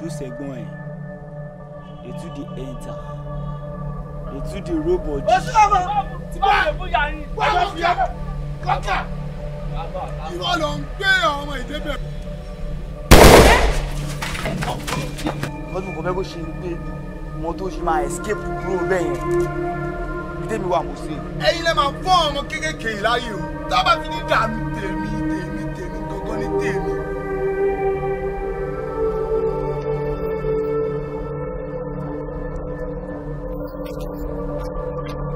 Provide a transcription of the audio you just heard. those ẹ̀gbọ́n ẹ̀ they too dey enter they too dey roll body. oṣù ọmọ tí bá lè fún yàrá yìí. wọ́n lọ fi kọ́kà ìwọ ló ń gbé ọmọ ìdébẹ̀. wọ́n tún kọ́ fẹ́ kó ṣe ni pé mo tó ṣe máa escape kúrò bẹ́ẹ̀ yẹn tèmi wà kó ṣe. ẹ̀yin lè máa fọ́ ọmọ kéékèèké láyé o tá a bá fi ní dànù tèmi. Thank you.